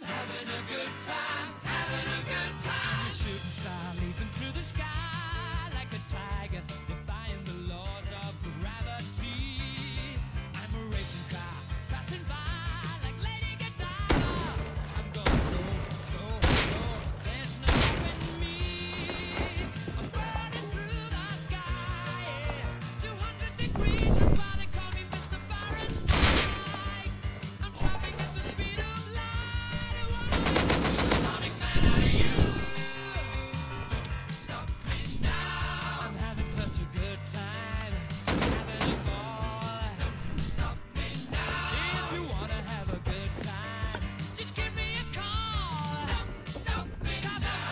time, having a good time, having a good time. Shooting star leaping through the sky.